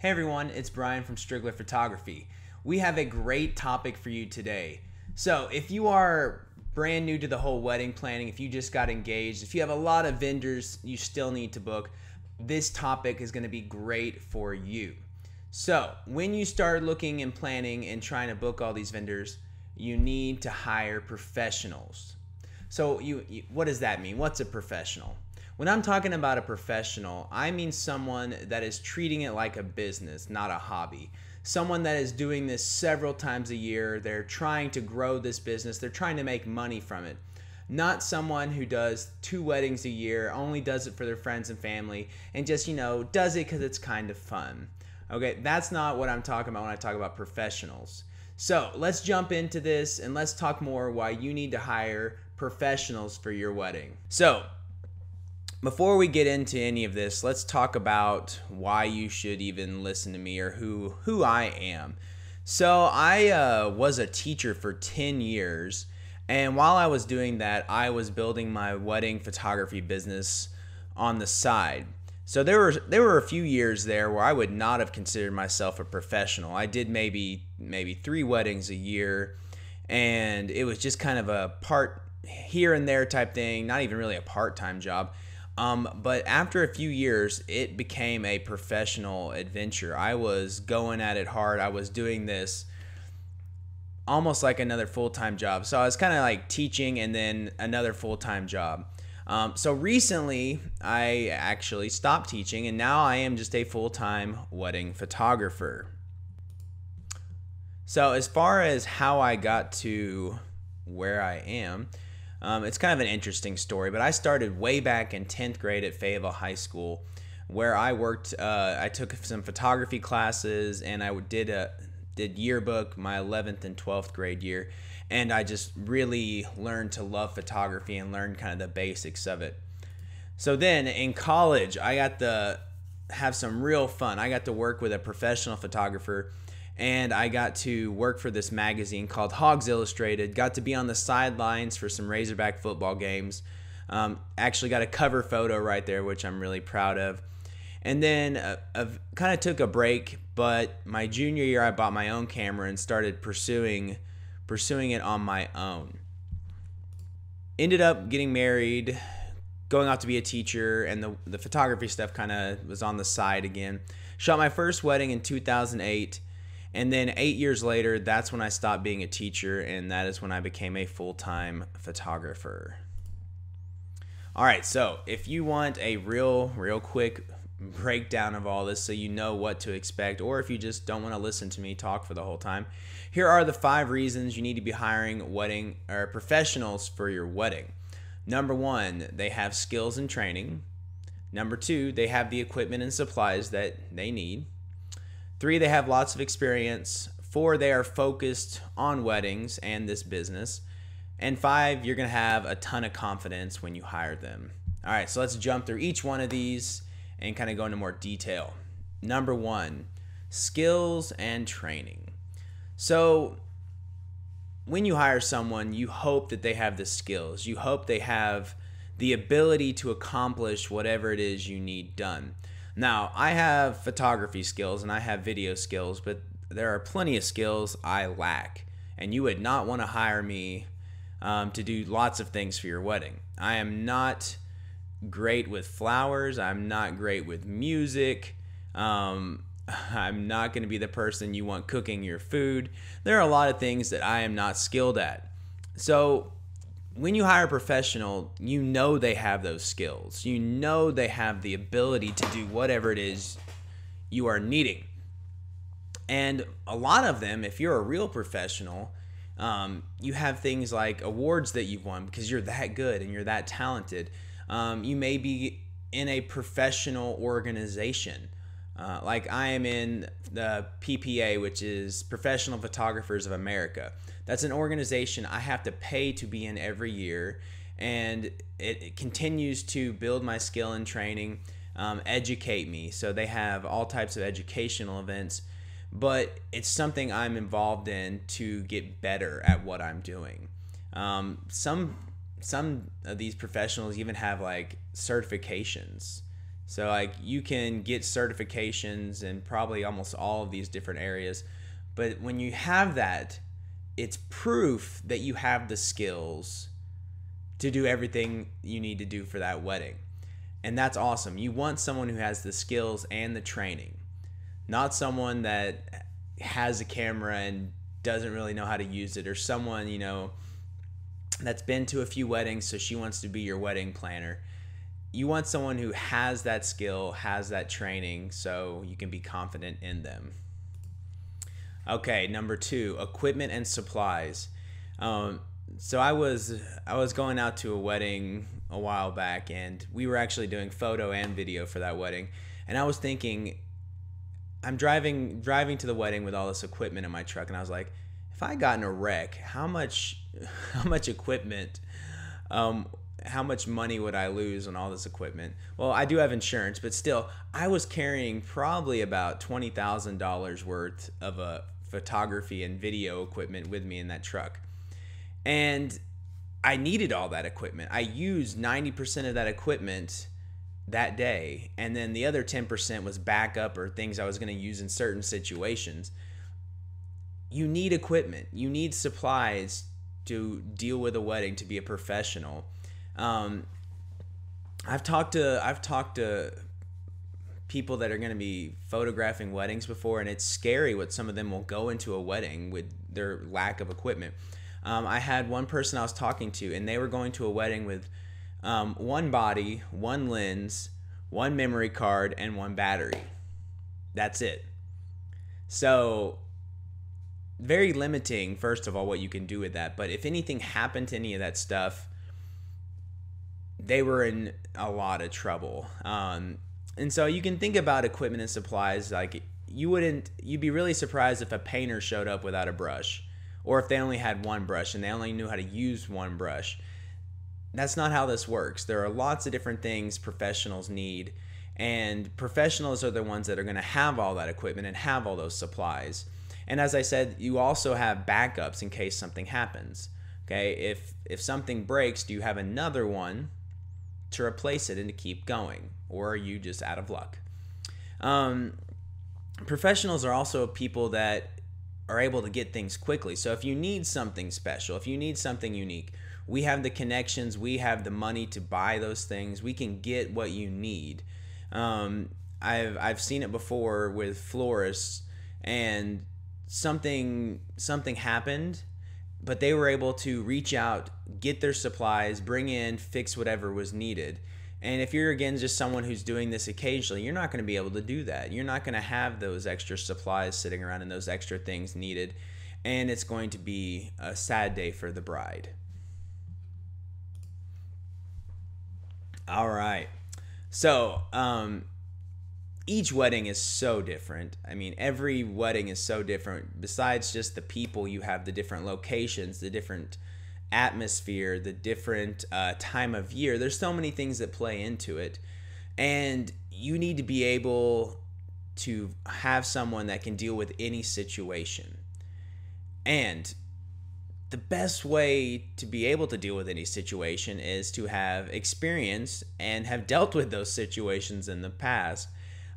Hey everyone, it's Bryan from Striegler Photography. We have a great topic for you today. So, if you are brand new to the whole wedding planning, if you just got engaged, if you have a lot of vendors you still need to book, this topic is going to be great for you. So, when you start looking and planning and trying to book all these vendors, you need to hire professionals. So, you, you what does that mean? What's a professional? When I'm talking about a professional, I mean someone that is treating it like a business, not a hobby. Someone that is doing this several times a year. They're trying to grow this business, they're trying to make money from it. Not someone who does two weddings a year, only does it for their friends and family, and just, you know, does it because it's kind of fun. Okay, that's not what I'm talking about when I talk about professionals. So let's jump into this and let's talk more why you need to hire professionals for your wedding. So, before we get into any of this, let's talk about why you should even listen to me or who who I am. So I uh, was a teacher for ten years, and while I was doing that, I was building my wedding photography business on the side. So there were there were a few years there where I would not have considered myself a professional. I did maybe maybe three weddings a year, and it was just kind of a part here and there type thing, not even really a part time job um, but after a few years, it became a professional adventure. I was going at it hard. I was doing this almost like another full time job. So I was kind of like teaching and then another full time job. Um, so recently, I actually stopped teaching and now I am just a full time wedding photographer. So, as far as how I got to where I am, um, it's kind of an interesting story, but I started way back in 10th grade at Fayetteville High School, where I worked. Uh, I took some photography classes, and I did a did yearbook my 11th and 12th grade year, and I just really learned to love photography and learned kind of the basics of it. So then in college, I got to have some real fun. I got to work with a professional photographer and I got to work for this magazine called Hogs Illustrated. Got to be on the sidelines for some Razorback football games. Um, actually, got a cover photo right there, which I'm really proud of. And then uh, I've kind of took a break, but my junior year, I bought my own camera and started pursuing pursuing it on my own. Ended up getting married, going off to be a teacher, and the the photography stuff kind of was on the side again. Shot my first wedding in 2008 and then eight years later, that's when I stopped being a teacher, and that is when I became a full time photographer. All right, so if you want a real, real quick breakdown of all this so you know what to expect, or if you just don't want to listen to me talk for the whole time, here are the five reasons you need to be hiring wedding or professionals for your wedding. Number one, they have skills and training. Number two, they have the equipment and supplies that they need. Three, they have lots of experience. Four, they are focused on weddings and this business. And five, you're going to have a ton of confidence when you hire them. All right, so let's jump through each one of these and kind of go into more detail. Number one, skills and training. So, when you hire someone, you hope that they have the skills. You hope they have the ability to accomplish whatever it is you need done. Now, I have photography skills and I have video skills, but there are plenty of skills I lack. And you would not want to hire me um, to do lots of things for your wedding. I am not great with flowers. I'm not great with music. Um, I'm not going to be the person you want cooking your food. There are a lot of things that I am not skilled at. So when you hire a professional, you know they have those skills. You know they have the ability to do whatever it is you are needing. And a lot of them, if you're a real professional, um, you have things like awards that you've won because you're that good and you're that talented. Um, you may be in a professional organization. Uh, like I am in the PPA, which is Professional Photographers of America. That's an organization I have to pay to be in every year, and it, it continues to build my skill and training, um, educate me. So they have all types of educational events, but it's something I'm involved in to get better at what I'm doing. Um, some some of these professionals even have like certifications So like you can get certifications in probably almost all of these different areas. But when you have that, it's proof that you have the skills to do everything you need to do for that wedding. And that's awesome. You want someone who has the skills and the training, not someone that has a camera and doesn't really know how to use it, or someone, you know, that's been to a few weddings, so she wants to be your wedding planner. You want someone who has that skill, has that training, so you can be confident in them. Okay, number two, equipment and supplies. Um, so I was I was going out to a wedding a while back, and we were actually doing photo and video for that wedding. And I was thinking, I'm driving driving to the wedding with all this equipment in my truck, and I was like, if I got in a wreck, how much how much equipment, um, how much money would I lose on all this equipment? Well, I do have insurance, but still, I was carrying probably about twenty thousand dollars worth of a photography and video equipment with me in that truck. And I needed all that equipment. I used 90% of that equipment that day. And then the other 10% was backup or things I was going to use in certain situations. You need equipment, you need supplies to deal with a wedding to be a professional. Um, I've talked to I've talked to people that are going to be photographing weddings before, and it's scary what some of them will go into a wedding with their lack of equipment. Um, I had one person I was talking to, and they were going to a wedding with um, one body, one lens, one memory card, and one battery. That's it. So, very limiting, first of all, what you can do with that. But if anything happened to any of that stuff, they were in a lot of trouble. Um, and so you can think about equipment and supplies like you wouldn't, you'd be really surprised if a painter showed up without a brush or if they only had one brush and they only knew how to use one brush. That's not how this works. There are lots of different things professionals need, and professionals are the ones that are going to have all that equipment and have all those supplies. And as I said, you also have backups in case something happens. Okay, if if something breaks, do you have another one to replace it and to keep going, or are you just out of luck? Um, professionals are also people that are able to get things quickly. So if you need something special, if you need something unique, we have the connections, we have the money to buy those things. We can get what you need. Um, I've I've seen it before with florists, and something something happened, but they were able to reach out, get their supplies, bring in, fix whatever was needed. And if you're again just someone who's doing this occasionally, you're not going to be able to do that. You're not going to have those extra supplies sitting around and those extra things needed. And it's going to be a sad day for the bride. All right. So, um, each wedding is so different. I mean, every wedding is so different. Besides just the people, you have the different locations, the different atmosphere, the different uh, time of year. There's so many things that play into it. And you need to be able to have someone that can deal with any situation. And the best way to be able to deal with any situation is to have experience and have dealt with those situations in the past.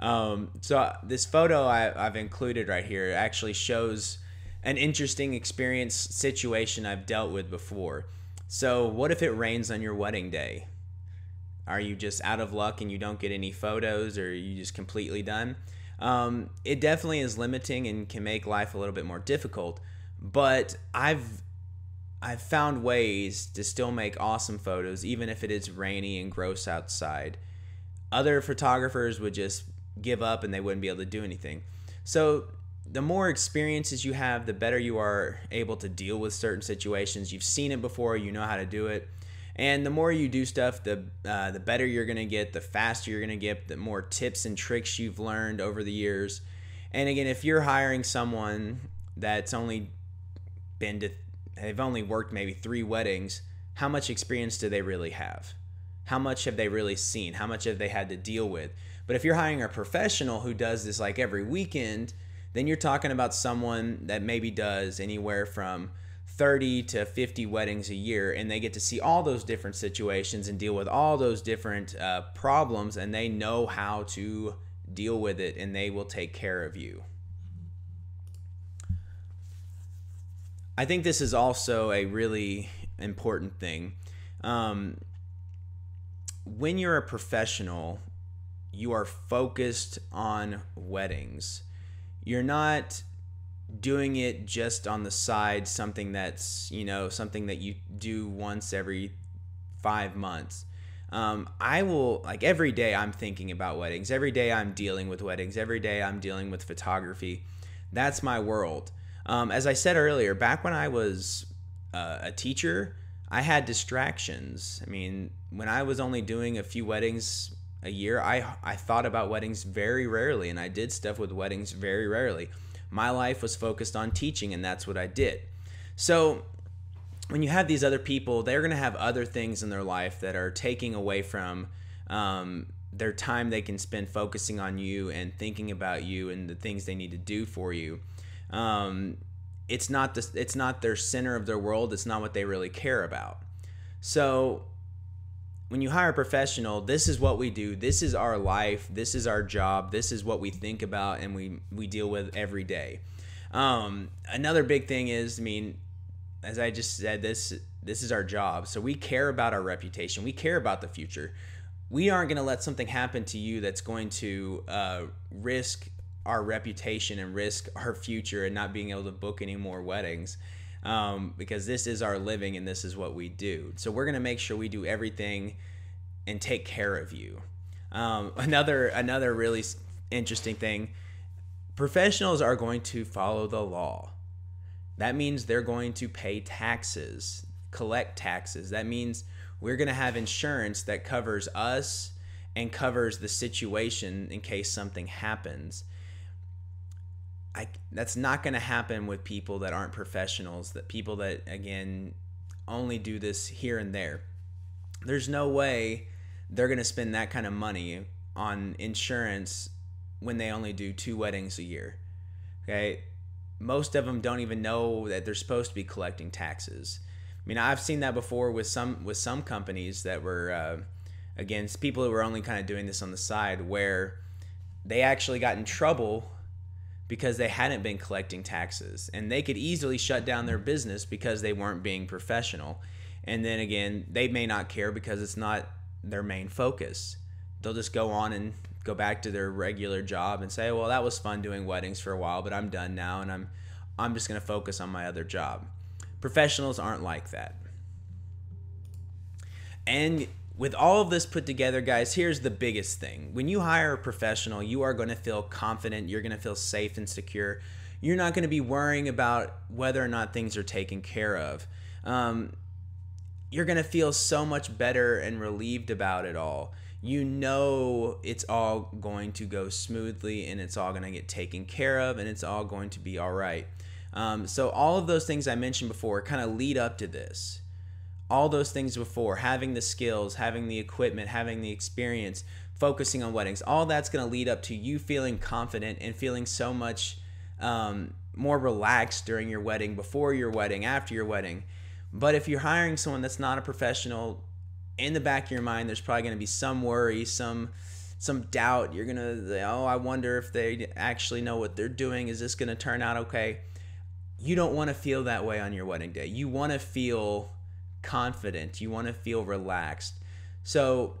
Um, so, this photo I, I've included right here actually shows an interesting experience situation I've dealt with before. So, what if it rains on your wedding day? Are you just out of luck and you don't get any photos, or you just completely done? Um, it definitely is limiting and can make life a little bit more difficult. But I've I've found ways to still make awesome photos, even if it is rainy and gross outside. Other photographers would just give up and they wouldn't be able to do anything. So the more experiences you have, the better you are able to deal with certain situations. You've seen it before, you know how to do it. And the more you do stuff, the uh, the better you're gonna get, the faster you're gonna get, the more tips and tricks you've learned over the years. And again, if you're hiring someone that's only been to, they've only worked maybe three weddings, how much experience do they really have? How much have they really seen? How much have they had to deal with? But if you're hiring a professional who does this like every weekend, then you're talking about someone that maybe does anywhere from 30 to 50 weddings a year and they get to see all those different situations and deal with all those different uh, problems and they know how to deal with it and they will take care of you. I think this is also a really important thing. Um, when you're a professional, you are focused on weddings. You're not doing it just on the side, something that's, you know, something that you do once every five months. Um, I will, like, every day I'm thinking about weddings. Every day I'm dealing with weddings. Every day I'm dealing with photography. That's my world. Um, as I said earlier, back when I was uh, a teacher, I had distractions. I mean, when I was only doing a few weddings a year, I I thought about weddings very rarely, and I did stuff with weddings very rarely. My life was focused on teaching, and that's what I did. So when you have these other people, they're going to have other things in their life that are taking away from um, their time they can spend focusing on you and thinking about you and the things they need to do for you. Um, it's not the, it's not their center of their world. It's not what they really care about. So when you hire a professional, this is what we do. This is our life. This is our job. This is what we think about and we we deal with every day. Um, another big thing is, I mean, as I just said, this this is our job. So we care about our reputation. We care about the future. We aren't going to let something happen to you that's going to uh, risk our reputation and risk our future and not being able to book any more weddings um, because this is our living and this is what we do. So we're gonna make sure we do everything and take care of you. Um, another another really interesting thing: professionals are going to follow the law. That means they're going to pay taxes, collect taxes. That means we're going to have insurance that covers us and covers the situation in case something happens. I, that's not going to happen with people that aren't professionals, that people that, again, only do this here and there. There's no way they're going to spend that kind of money on insurance when they only do two weddings a year. Okay. Most of them don't even know that they're supposed to be collecting taxes. I mean, I've seen that before with some with some companies that were uh, against people who were only kind of doing this on the side, where they actually got in trouble because they hadn't been collecting taxes and they could easily shut down their business because they weren't being professional. And then again, they may not care because it's not their main focus. They'll just go on and go back to their regular job and say, "Well, that was fun doing weddings for a while, but I'm done now and I'm I'm just going to focus on my other job." Professionals aren't like that. And with all of this put together, guys, here's the biggest thing. When you hire a professional, you are going to feel confident, you're going to feel safe and secure. You're not going to be worrying about whether or not things are taken care of. Um, you're going to feel so much better and relieved about it all. You know it's all going to go smoothly and it's all going to get taken care of and it's all going to be all right. Um, so, all of those things I mentioned before kind of lead up to this all those things before having the skills having the equipment having the experience focusing on weddings all that's going to lead up to you feeling confident and feeling so much um, more relaxed during your wedding before your wedding after your wedding. But if you're hiring someone that's not a professional in the back of your mind there's probably going to be some worry some some doubt. You're going to oh i wonder if they actually know what they're doing. Is this going to turn out okay? You don't want to feel that way on your wedding day. You want to feel confident, you want to feel relaxed. So,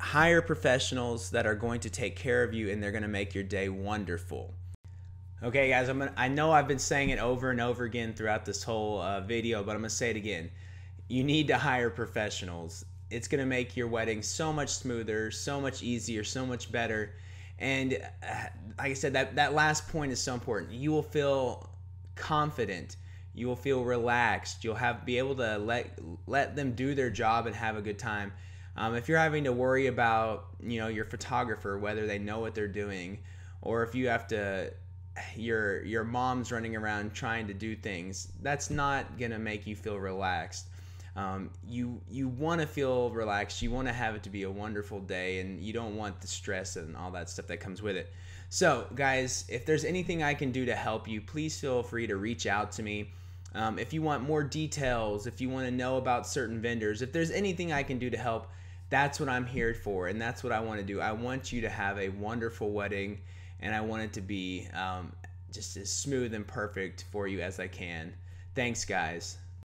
hire professionals that are going to take care of you and they're going to make your day wonderful. Okay, guys, I'm gonna, I know I've been saying it over and over again throughout this whole uh, video, but I'm going to say it again. You need to hire professionals. It's going to make your wedding so much smoother, so much easier, so much better. And uh, like I said, that, that last point is so important. You will feel confident you will feel relaxed. You'll have be able to let let them do their job and have a good time. Um, if you're having to worry about you know your photographer whether they know what they're doing or if you have to your your mom's running around trying to do things that's not gonna make you feel relaxed. Um, you you want to feel relaxed. You want to have it to be a wonderful day and you don't want the stress and all that stuff that comes with it. So guys if there's anything i can do to help you please feel free to reach out to me Um, if you want more details, if you want to know about certain vendors, if there's anything I can do to help, that's what I'm here for, and that's what I want to do. I want you to have a wonderful wedding, and I want it to be um, just as smooth and perfect for you as I can. Thanks, guys.